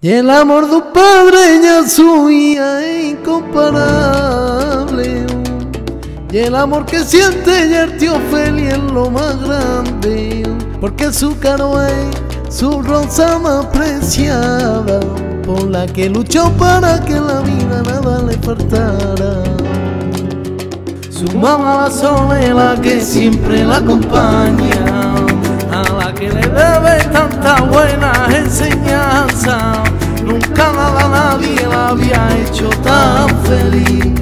Y el amor de un padre ya suya es incomparable. Y el amor que siente ya el tío Feli es lo más grande. Porque su caro es su rosa más preciada. Por la que luchó para que la vida nada le faltara. Su mamá la que siempre la acompaña, a la que le debe tanta buena enseñanza. Nadie la había hecho tan feliz,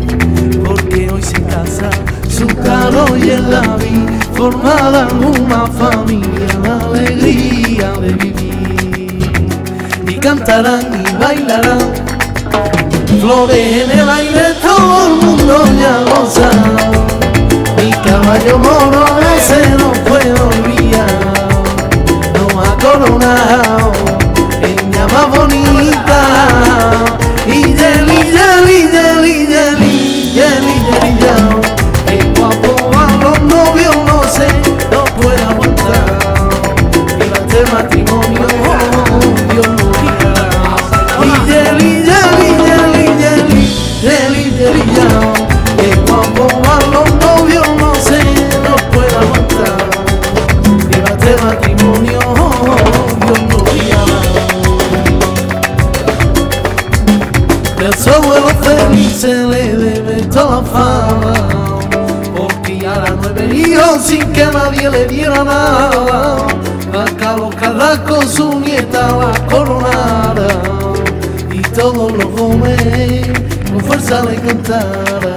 porque hoy se casa su caro y el David, formada en una familia, la alegría de vivir. Y cantarán y bailarán, flores en el aire, todo el mundo ya goza. Mi caballo moro no se lo puedo olvidar, no ha coronado en Abuelo feliz se le debe toda fama Porque ya la nueve hijos sin que nadie le diera nada A Carlos Carrasco su nieta la coronara Y todos los Gómez con fuerza le cantara.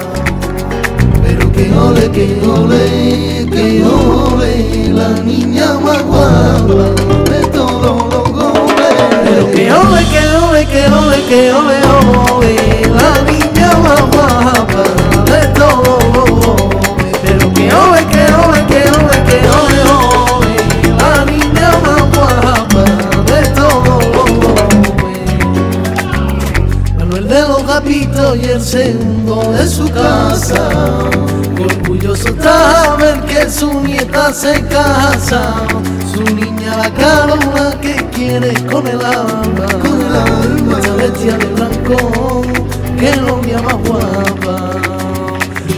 Pero que ole, que ole, que ole La niña más de todos los Gómez Pero que ole, que ole, que ole, que ole Gapitos y el segundo de su casa. Orgulloso está ver que su nieta se casa. Su niña la carona que quiere con el alma. Con el alma. Bestia de blanco que novia más guapa.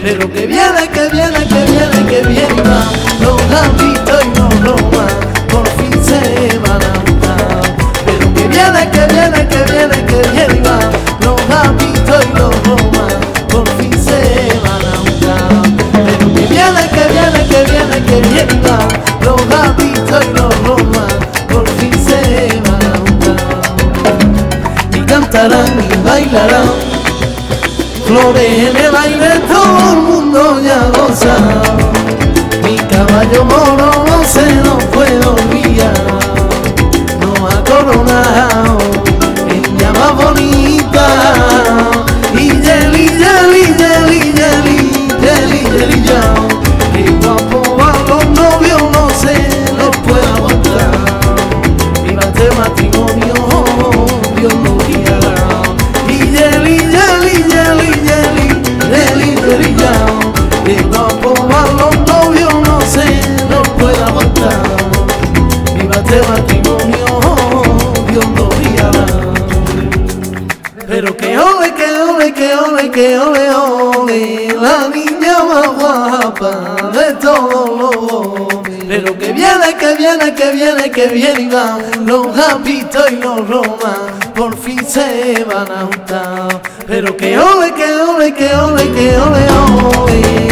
Pero que viene, que viene, que viene, que viene va. Los juntar. Y bailarán flores en el aire, todo el mundo ya goza. Mi caballo moro Este matrimonio. Pero que ole, que ole, que ole, que ole, ole, la niña más guapa de todos. Pero que viene, que viene, que viene, que viene y va, los gapitos y los romas por fin se van a juntar. Pero que ole, que ole, que ole, que ole, ole.